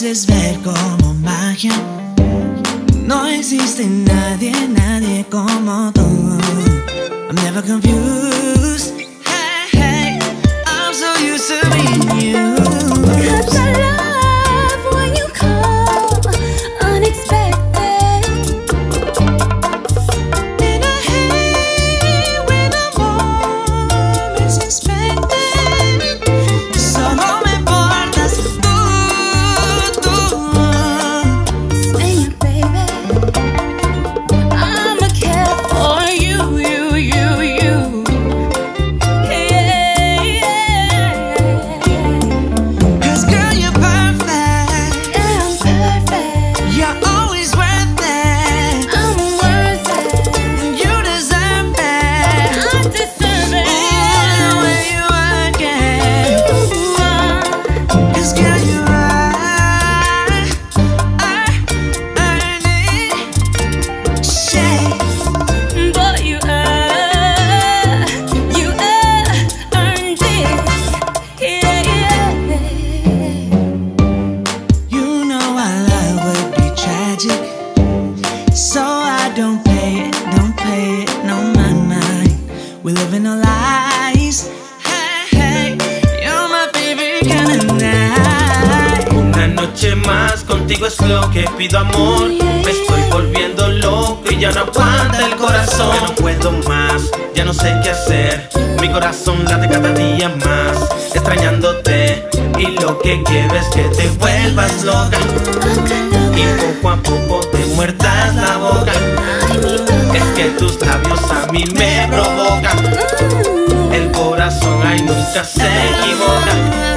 haces ver como magia. No existe nadie, nadie como tú. I'm never confused. Hey, hey, I'm so used to being Hey, hey, you're my kind of. Una noche más contigo es lo que pido amor. Me estoy volviendo loco y ya no aguanta el corazón. Ya no puedo más, ya no sé qué hacer. Mi corazón late cada día más, extrañándote. Y lo que quiero es que te vuelvas loca. Y poco a poco te muerdas la boca. Que tus labios a mí me provocan. El corazón, ay, nunca se equivoca.